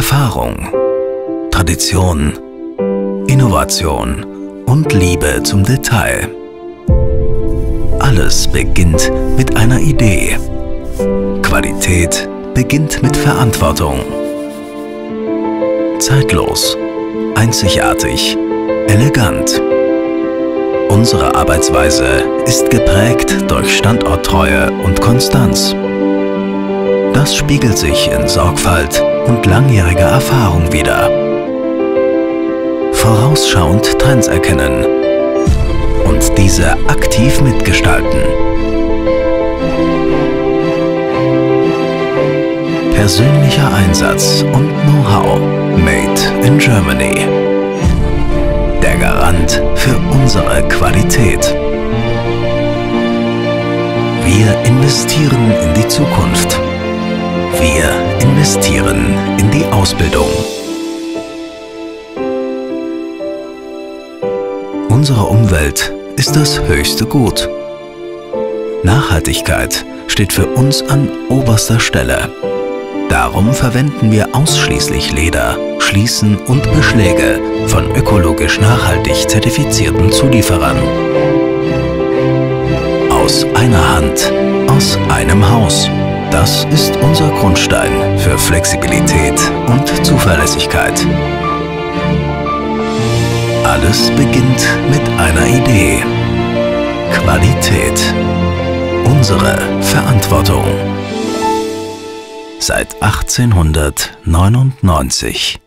Erfahrung, Tradition, Innovation und Liebe zum Detail. Alles beginnt mit einer Idee. Qualität beginnt mit Verantwortung. Zeitlos, einzigartig, elegant. Unsere Arbeitsweise ist geprägt durch Standorttreue und Konstanz. Das spiegelt sich in Sorgfalt und langjähriger Erfahrung wider. Vorausschauend Trends erkennen und diese aktiv mitgestalten. Persönlicher Einsatz und Know-how. Made in Germany. Der Garant für unsere Qualität. Wir investieren in die Zukunft. Investieren in die Ausbildung. Unsere Umwelt ist das höchste Gut. Nachhaltigkeit steht für uns an oberster Stelle. Darum verwenden wir ausschließlich Leder, Schließen und Beschläge von ökologisch nachhaltig zertifizierten Zulieferern. Aus einer Hand, aus einem Haus. Das ist unser Grundstein für Flexibilität und Zuverlässigkeit. Alles beginnt mit einer Idee. Qualität. Unsere Verantwortung seit 1899.